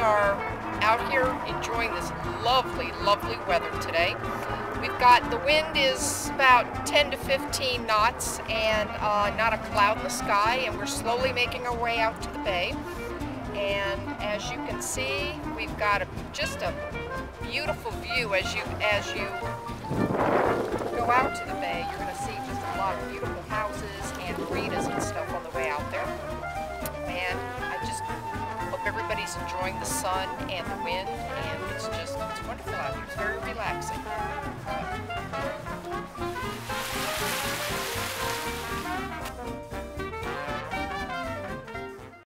are out here enjoying this lovely, lovely weather today. We've got, the wind is about 10 to 15 knots and uh, not a cloud in the sky and we're slowly making our way out to the bay. And as you can see, we've got a, just a beautiful view as you, as you go out to the bay. You're going to see just a lot of beautiful houses and marinas and stuff on the way out there. Enjoying the sun and the wind and it's just,